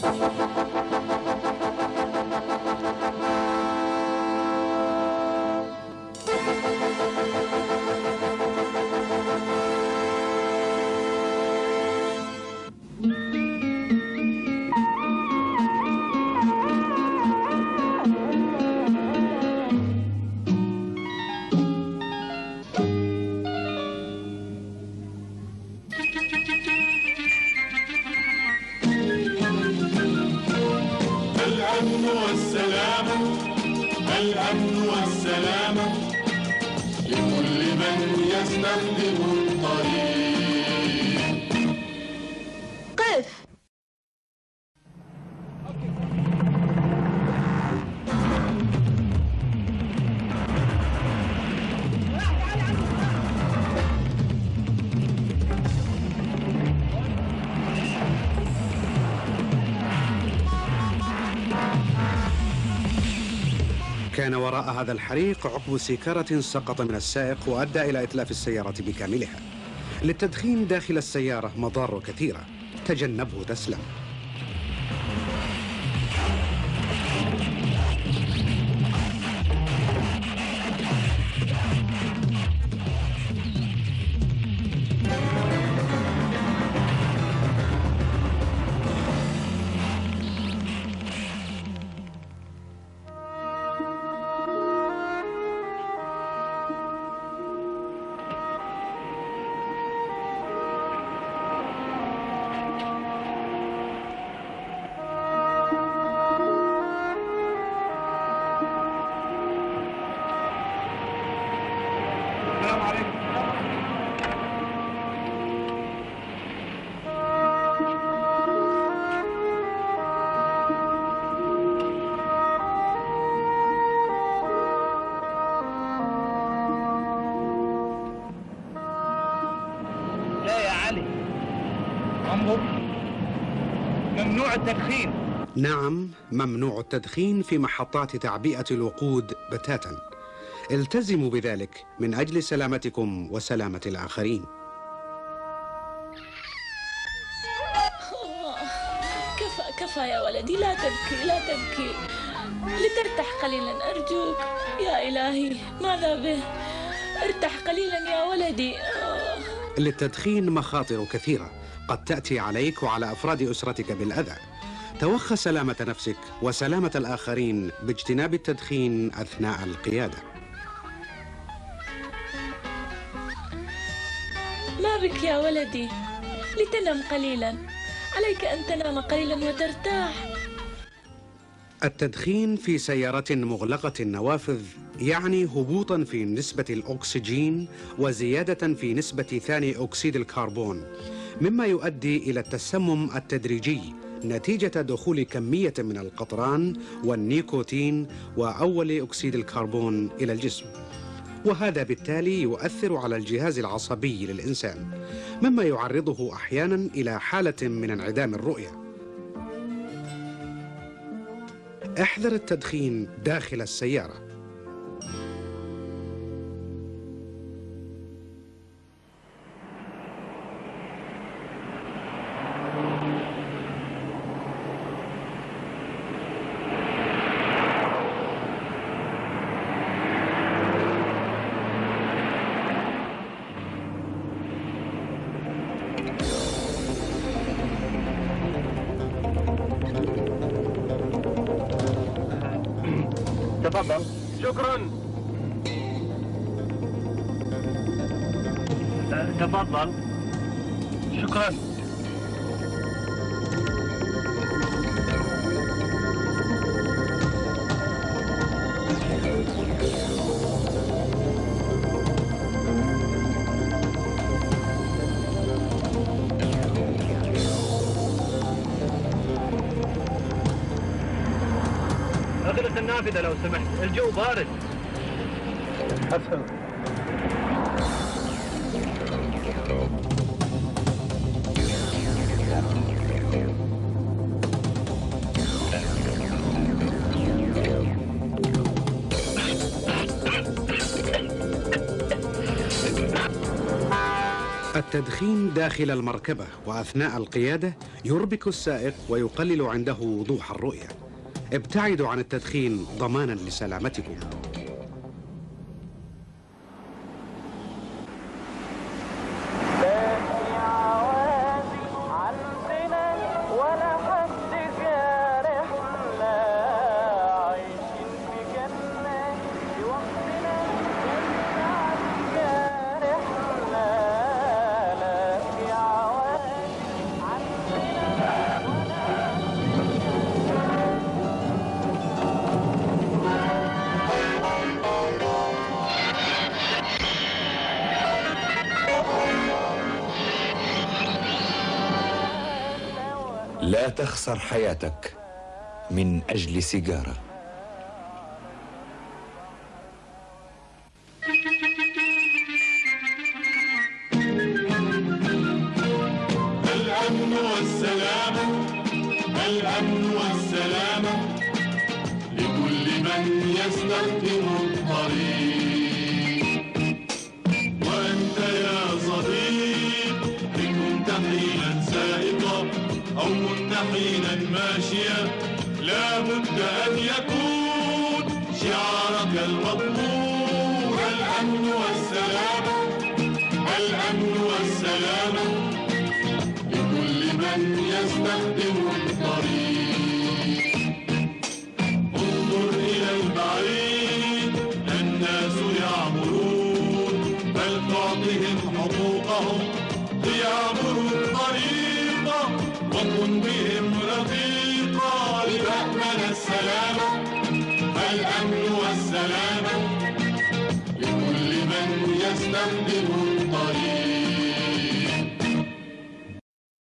ハハハハ! الأمن والسلامة لكل من يستخدم الطريق. كان وراء هذا الحريق عقب سيكارة سقط من السائق وأدى إلى إتلاف السيارة بكاملها. للتدخين داخل السيارة مضار كثيرة. تجنبه تسلم. علي انظر ممنوع التدخين. نعم ممنوع التدخين في محطات تعبئة الوقود بتاتا. التزموا بذلك من أجل سلامتكم وسلامة الآخرين. كفى كفى يا ولدي. لا تبكي لا تبكي. لترتاح قليلا أرجوك. يا إلهي ماذا به؟ ارتاح قليلا يا ولدي. آه. للتدخين مخاطر كثيرة. قد تأتي عليك وعلى أفراد أسرتك بالأذى. توخى سلامة نفسك وسلامة الآخرين باجتناب التدخين أثناء القيادة. ما بك يا ولدي؟ لتنم قليلا. عليك أن تنام قليلا وترتاح. التدخين في سيارة مغلقة النوافذ يعني هبوطا في نسبة الأكسجين وزيادة في نسبة ثاني أكسيد الكربون مما يؤدي إلى التسمم التدريجي نتيجة دخول كمية من القطران والنيكوتين وأول أكسيد الكربون إلى الجسم. وهذا بالتالي يؤثر على الجهاز العصبي للإنسان مما يعرضه أحيانا إلى حالة من انعدام الرؤية. أحذر التدخين داخل السيارة. تفضل. شكرا. تفضل. شكرا. فتح النافذة لو سمحت. الجو بارد. حسن. التدخين داخل المركبة وأثناء القيادة يربك السائق ويقلل عنده وضوح الرؤية. ابتعدوا عن التدخين ضمانا لسلامتكم. لا تخسر حياتك من أجل سيجارة. يقينا ماشيا لا بد أن يكون شعارك المطلوب الأمن والسلام الأمن والسلام. لكل من يستخدمه When we